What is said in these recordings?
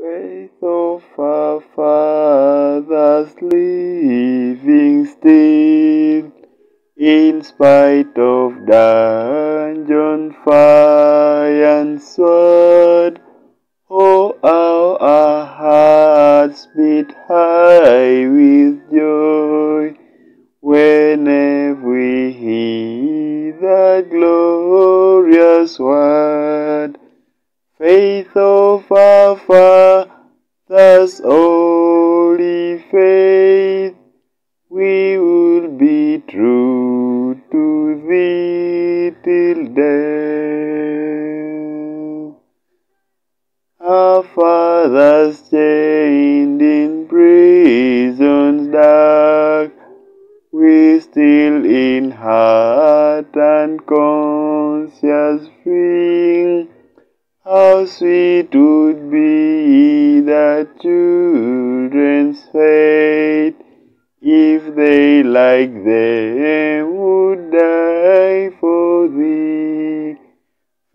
Faith of our fathers living still, in spite of dungeon, fire, and sword. Oh, how our hearts beat high with joy whenever we hear the glorious word. faith of our fathers, holy faith, we will be true to thee till death. Our fathers chained in prisons dark, we still in heart and conscience free How sweet would be the children's fate if they like them would die for thee.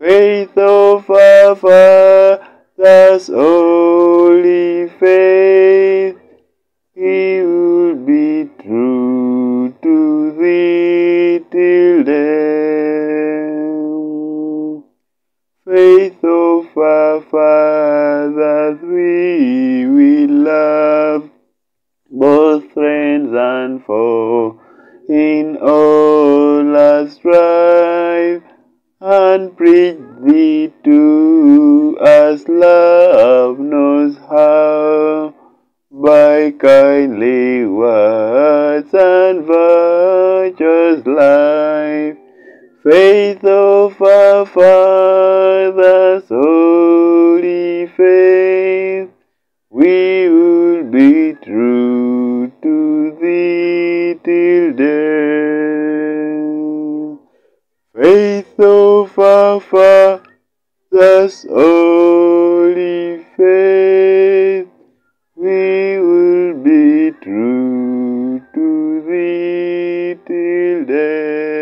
Faith of our fathers, holy faith, he will be true to thee till death. Faith of our fathers, we will love both friends and foe. In all our strife and preach thee to us love knows how. By kindly words and virtuous life faith of our fathers, holy faith, we will be true to thee till death. Faith of our fathers, holy faith, we will be true to thee till death.